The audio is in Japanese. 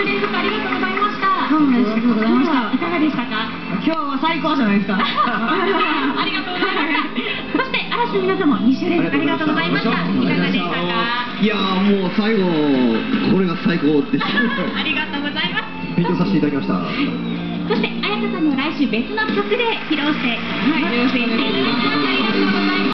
中、連続ありがとうございました。どうもありがとうございましたいかがでしたか？今日は最高じゃないですか ありがとうございました。そして、嵐の皆さんも2週連続ありがとうございました。いかがでしたかいやーもう最後これが最高です ありがとうございます。勉強させていただきましたそして、綾香さんには来週別の曲で披露して、はい、いただきます。ありがとうございます。